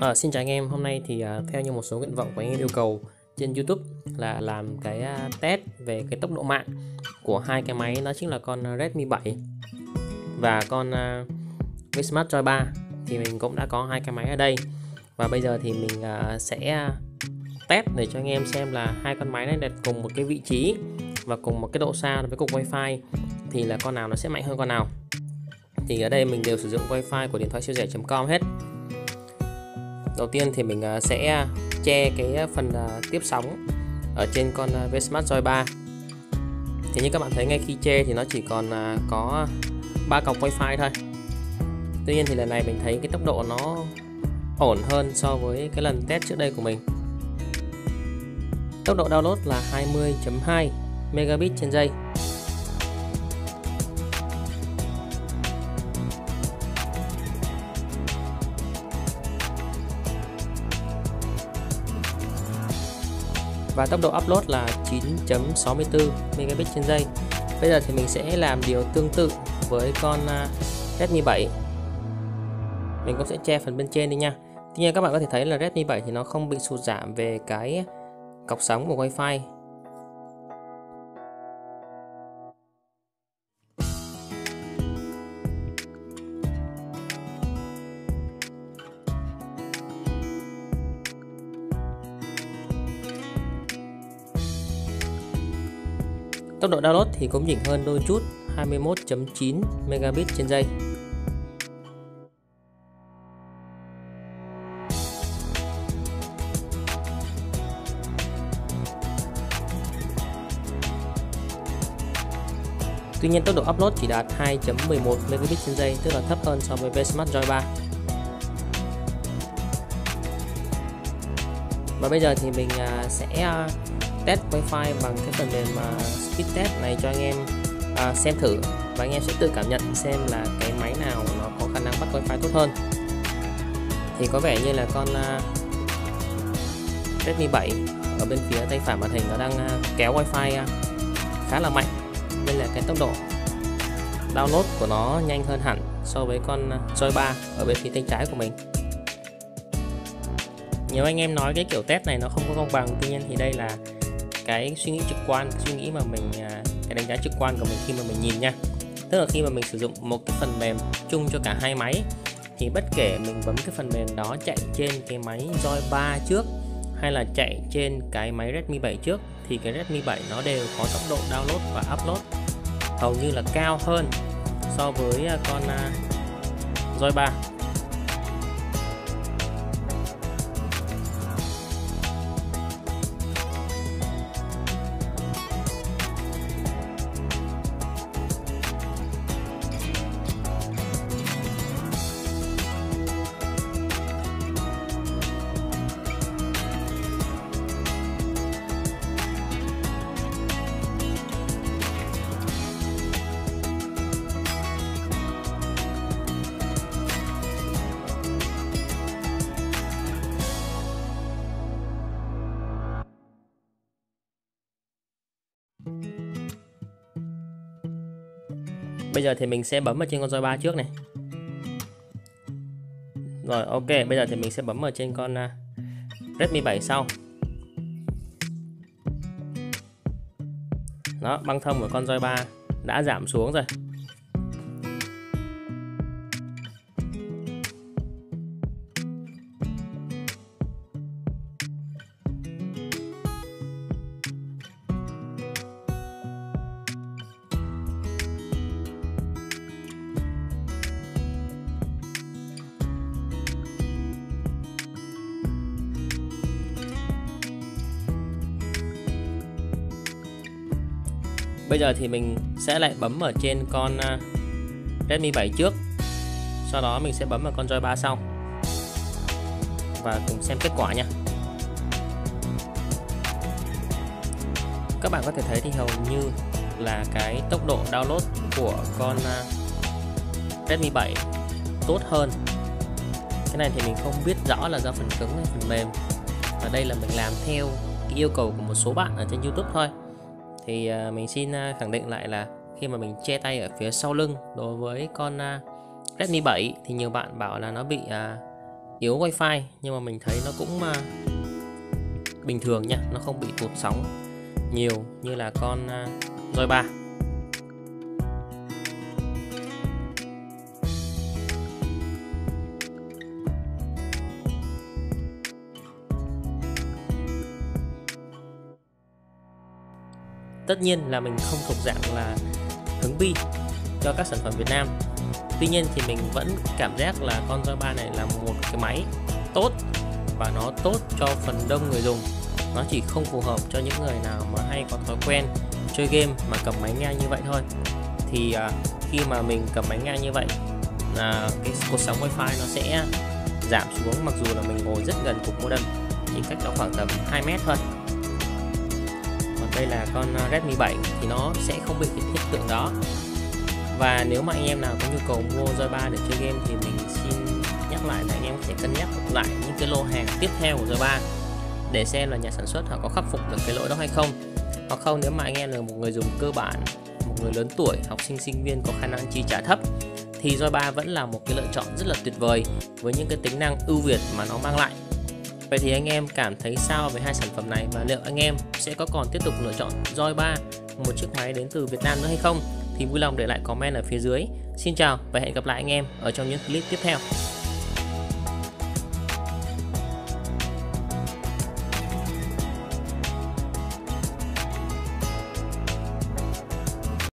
À, xin chào anh em, hôm nay thì uh, theo như một số nguyện vọng của anh em yêu cầu trên YouTube là làm cái uh, test về cái tốc độ mạng của hai cái máy. Đó chính là con Redmi 7 và con uh, Vsmart Joy 3 thì mình cũng đã có hai cái máy ở đây. Và bây giờ thì mình uh, sẽ test để cho anh em xem là hai con máy này đặt cùng một cái vị trí và cùng một cái độ xa với cục wifi thì là con nào nó sẽ mạnh hơn con nào. Thì ở đây mình đều sử dụng wifi của điện thoại siêu rẻ.com hết đầu tiên thì mình à, sẽ che cái phần à, tiếp sóng ở trên con à, Vsmart Joy 3 thì như các bạn thấy ngay khi che thì nó chỉ còn có ba cọc wifi thôi. Tuy nhiên thì lần này mình thấy cái tốc độ nó ổn hơn so với cái lần test trước đây của mình. Tốc độ download là 20.2 megabit trên giây. Và tốc độ upload là 9.64 megabit trên giây. Bây giờ thì mình sẽ làm điều tương tự với con à, Redmi 7. Mình cũng sẽ che phần bên trên đi nha. Tuy nhiên các bạn có thể thấy là Redmi 7 thì nó không bị sụt giảm về cái cọc sóng của Wi-Fi Tốc độ download thì cũng nhỉnh hơn đôi chút 21.9 megabit trên giây. Tuy nhiên tốc độ upload chỉ đạt 2.11 megabit trên giây, tức là thấp hơn so với Vsmart Joy 3. Và bây giờ thì mình à, sẽ à, test wifi bằng cái phần mềm uh, speed test này cho anh em uh, xem thử. Và anh em sẽ tự cảm nhận xem là cái máy nào nó có khả năng bắt wifi tốt hơn. Thì có vẻ như là con uh, Redmi 7 ở bên phía tay phải màn hình nó đang uh, kéo wifi uh, khá là mạnh. Nên là cái tốc độ download của nó nhanh hơn hẳn so với con Joy 3 ở bên phía tay trái của mình nhiều anh em nói cái kiểu test này nó không có công bằng, tuy nhiên thì đây là cái suy nghĩ trực quan, suy nghĩ mà mình à, cái đánh giá trực quan của mình khi mà mình nhìn nha. Tức là khi mà mình sử dụng một cái phần mềm chung cho cả hai máy, thì bất kể mình bấm cái phần mềm đó chạy trên cái máy Joy 3 trước, hay là chạy trên cái máy Redmi 7 trước, thì cái Redmi 7 nó đều có tốc độ download và upload hầu như là cao hơn so với à, con à, Joy 3 Bây giờ thì mình sẽ bấm ở trên con roi 3 trước này. Rồi ok bây giờ thì mình sẽ bấm ở trên con uh, Redmi 7 sau. Đó băng thông của con roi 3 đã giảm xuống rồi. Bây giờ thì mình sẽ lại bấm ở trên con à, Redmi 7 trước. Sau đó mình sẽ bấm vào con Joy 3 sau. Và cùng xem kết quả nha. Các bạn có thể thấy thì hầu như là cái tốc độ download của con à, Redmi 7 tốt hơn. Cái này thì mình không biết rõ là do phần cứng hay phần mềm. Và đây là mình làm theo cái yêu cầu của một số bạn ở trên YouTube thôi thì à, mình xin à, khẳng định lại là khi mà mình che tay ở phía sau lưng đối với con à, Redmi 7 thì nhiều bạn bảo là nó bị yếu wifi nhưng mà mình thấy nó cũng bình thường nha nó không bị tụt sóng nhiều như là con uh, Roi 3 tất nhiên là mình không thuộc dạng là hứng bi cho các sản phẩm Việt Nam. Tuy nhiên thì mình vẫn cảm giác là con Roi 3 này là một cái máy tốt và nó tốt cho phần đông người dùng. Nó chỉ không phù hợp cho những người nào mà hay có thói quen chơi game mà cầm máy nghe như vậy thôi. Thì à, khi mà mình cầm máy nghe như vậy là cái cột sóng wifi nó sẽ giảm xuống mặc dù là mình ngồi rất gần cục modem chỉ cách đó khoảng tầm 2 mét thôi đây là con à, Redmi 7 thì nó sẽ không bị cái hiện tượng đó. Và nếu mà anh em nào có nhu cầu mua Joy 3 để chơi game thì mình xin nhắc lại là anh em có thể cân nhắc lại những cái lô hàng tiếp theo của Joy 3 để xem là nhà sản xuất họ có khắc phục được cái lỗi đó hay không. Hoặc không, nếu mà anh em là một người dùng cơ bản, một người lớn tuổi, học sinh sinh viên có khả năng chi trả thấp thì Joy 3 vẫn là một cái lựa chọn rất là tuyệt vời với những cái tính năng ưu việt mà nó mang lại. Vậy thì anh em cảm thấy sao về hai sản phẩm này và liệu anh em sẽ có còn tiếp tục lựa chọn Joy 3 một chiếc máy đến từ Việt Nam nữa hay không thì vui lòng để lại comment ở phía dưới. Xin chào và hẹn gặp lại anh em ở trong những clip tiếp theo.